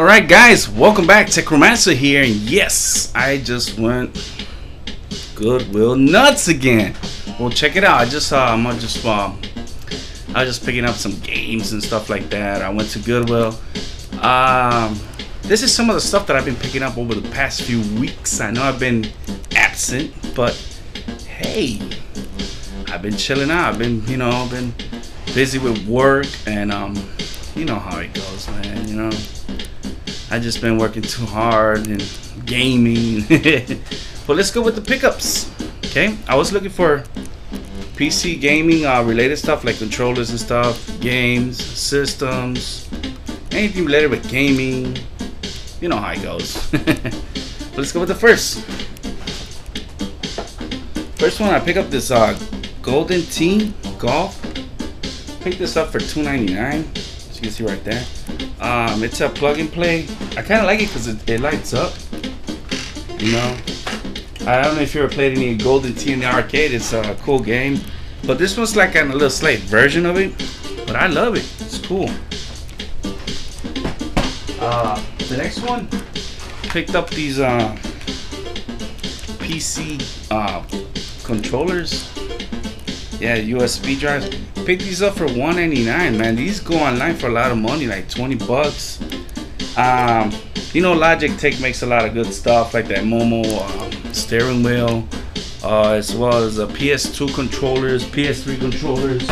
Alright guys, welcome back. Techromancer here, and yes, I just went Goodwill nuts again. Well, check it out. I just uh, I'm just uh, I was just picking up some games and stuff like that. I went to Goodwill. Um, this is some of the stuff that I've been picking up over the past few weeks. I know I've been absent, but hey, I've been chilling out. I've been, you know, been busy with work, and um, you know how it goes, man. You know. I just been working too hard and gaming. but let's go with the pickups. Okay, I was looking for PC gaming uh, related stuff like controllers and stuff, games, systems, anything related with gaming. You know how it goes. let's go with the first. First one, I pick up this uh, Golden Tee Golf. Picked this up for $2.99. As you can see right there. Um, it's a plug and play. I kind of like it because it, it, lights up. You know, I don't know if you ever played any Golden Tee in the arcade. It's a cool game, but this one's like a little slight version of it. But I love it. It's cool. Uh, the next one picked up these uh, PC uh, controllers. Yeah, USB drives. Pick these up for 1.99 man. These go online for a lot of money like 20 bucks. Um you know Logitech makes a lot of good stuff like that momo um, steering wheel uh, as well as a ps2 controllers ps3 controllers.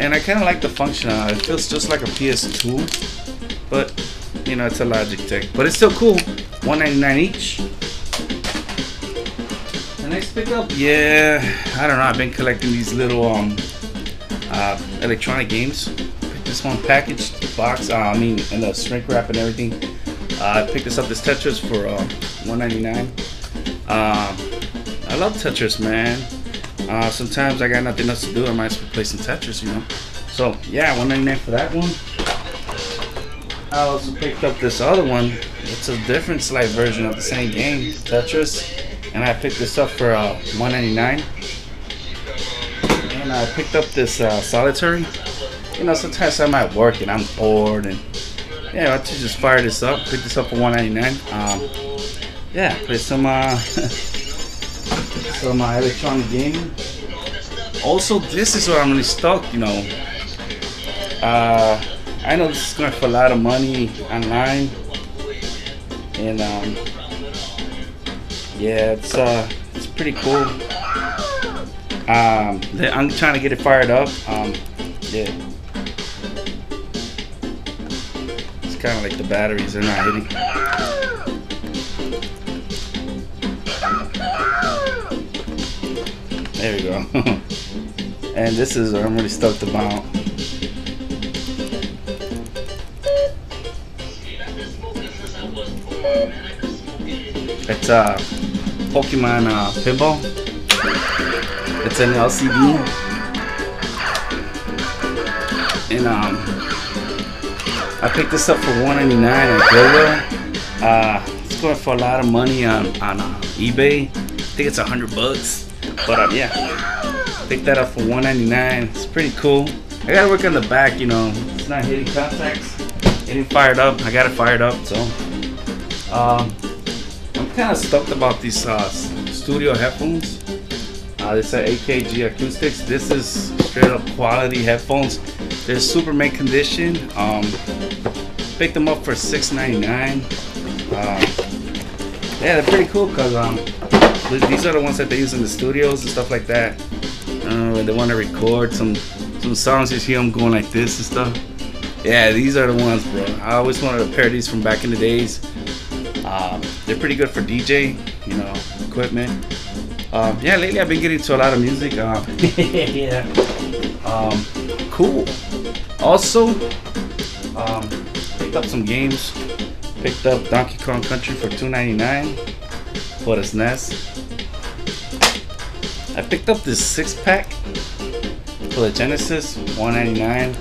And i kind of like the function uh, it. Feels just like a ps2 but you know it's a Logitech. but it's still cool. 1.99 each the next pickup yeah i don't know i've been collecting these little um uh, electronic games. This one packaged box. Uh, I mean, in the shrink wrap and everything. Uh, I picked this up this Tetris for uh, 1.99. Um, I love Tetris, man. Uh, sometimes I got nothing else to do. I might as well play some Tetris, you know. So yeah, 1.99 for that one. I also picked up this other one. It's a different slight version of the same game, Tetris, and I picked this up for uh, 1.99 and I picked up this uh, solitary. You know, sometimes I'm at work and I'm bored, and yeah, I just fire this up. Pick this up for 1.99. Um, yeah, play some uh, some uh, electronic gaming. Also, this is where I'm really stuck You know, uh, I know this is going for a lot of money online, and um, yeah, it's uh, it's pretty cool. Um, I'm trying to get it fired up. Um, yeah. It's kind of like the batteries, they're not hitting. There we go. and this is, I'm really stoked about. It's uh, Pokemon uh, pinball. It's an LCD. And um, I picked this up for 199 at Goodwill. Uh, it's going for a lot of money on on uh, eBay. I think it's a hundred bucks. But um, yeah, picked that up for 199. It's pretty cool. I gotta work on the back, you know. It's not hitting contacts. Getting fired up. I got it fired up, so. Um, kind of stoked about these uh, studio headphones. Uh, this is AKG Acoustics. This is straight up quality headphones. They're super mint condition. Um, picked them up for $6.99. Uh, yeah, they're pretty cool because um, these are the ones that they use in the studios and stuff like that. Uh, they want to record some some songs. You see them going like this and stuff. Yeah, these are the ones, bro. I always wanted a pair of these from back in the days. Uh, they're pretty good for DJ, you know, equipment. Um, yeah, lately I've been getting to a lot of music. Uh, yeah. Um, cool. Also, um, picked up some games. Picked up Donkey Kong Country for $2.99 for the SNES. I picked up this six pack for the Genesis, $1.99.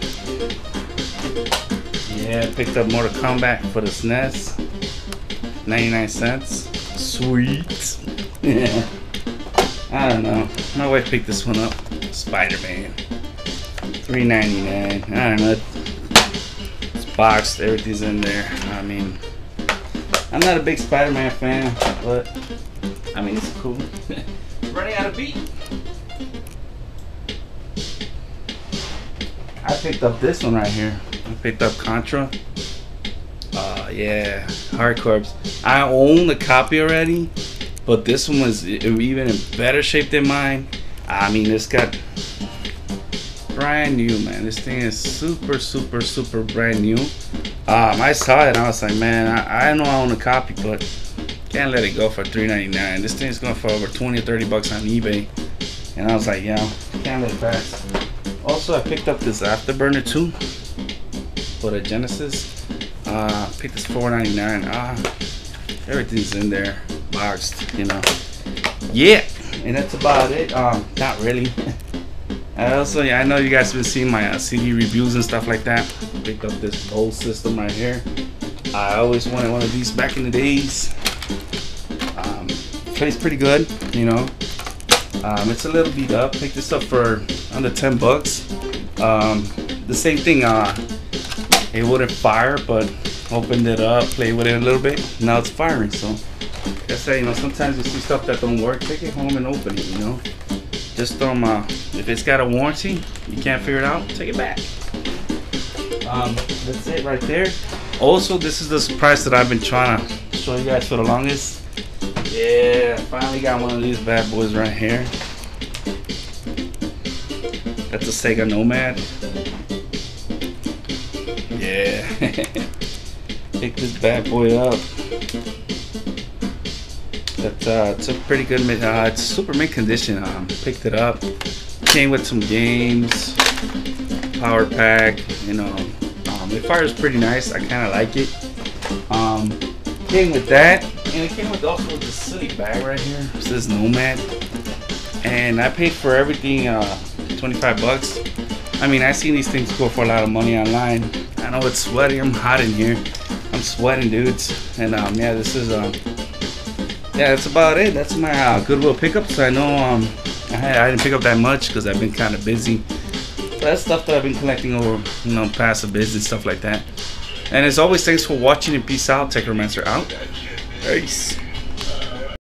Yeah, picked up Mortal Kombat for the SNES, 99 cents. Sweet. yeah. I don't know. My wife picked this one up. Spider-Man. $3.99. I don't know. It's boxed. Everything's in there. I mean, I'm not a big Spider-Man fan, but I mean it's cool. Running out of beat. I picked up this one right here. I picked up Contra. Yeah, Hard Corps. I own the copy already, but this one was even in better shape than mine. I mean, it's got brand new, man. This thing is super, super, super brand new. Um, I saw it and I was like, man, I, I know I own a copy, but can't let it go for $3.99. This thing's going for over 20 or 30 bucks on eBay. And I was like, yeah, can't let it pass. Also, I picked up this Afterburner too for the Genesis. Uh, picked this $4.99. Ah, uh, everything's in there, boxed, you know. Yeah, and that's about it. Um, not really. I also, yeah, I know you guys have been seeing my uh, CD reviews and stuff like that. Picked up this whole system right here. I always wanted one of these back in the days. Um, plays pretty good, you know. Um, it's a little beat up. Picked this up for under 10 bucks. Um, the same thing, uh, it wouldn't fire, but opened it up, played with it a little bit. Now it's firing, so like I say, you know, sometimes you see stuff that don't work, take it home and open it, you know. Just um, uh, if it's got a warranty, you can't figure it out, take it back. Um, that's it right there. Also, this is the surprise that I've been trying to show you guys for the longest. Yeah, finally got one of these bad boys right here. That's a Sega Nomad. Yeah. Pick this bad boy up. But uh, it's a pretty good, uh, it's super mint condition. Um, picked it up. Came with some games, power pack, you know. Um, it fires pretty nice. I kind of like it. Um, came with that, and it came with also with the city bag right here. It says Nomad, and I paid for everything uh, 25 bucks. I mean, I've seen these things go for a lot of money online. I know it's sweaty. I'm hot in here. I'm sweating, dudes. And um, yeah, this is um, yeah, that's about it. That's my uh, Goodwill pickups. I know um, I, I didn't pick up that much because I've been kind of busy. But that's stuff that I've been collecting over, you know, past the business stuff like that. And as always, thanks for watching and peace out. Techromancer out. Peace.